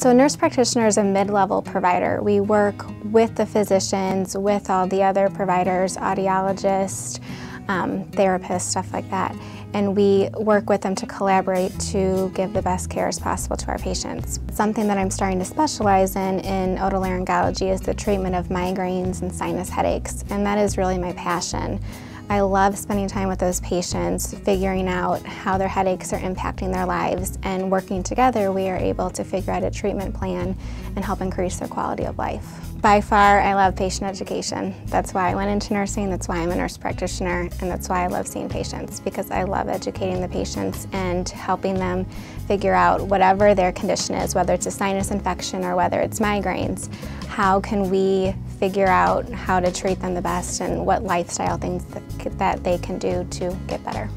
So a nurse practitioner is a mid-level provider. We work with the physicians, with all the other providers, audiologists, um, therapists, stuff like that. And we work with them to collaborate to give the best care as possible to our patients. Something that I'm starting to specialize in in otolaryngology is the treatment of migraines and sinus headaches, and that is really my passion. I love spending time with those patients, figuring out how their headaches are impacting their lives, and working together we are able to figure out a treatment plan and help increase their quality of life. By far, I love patient education. That's why I went into nursing, that's why I'm a nurse practitioner, and that's why I love seeing patients, because I love educating the patients and helping them figure out whatever their condition is, whether it's a sinus infection or whether it's migraines, how can we figure out how to treat them the best and what lifestyle things that, they can do to get better.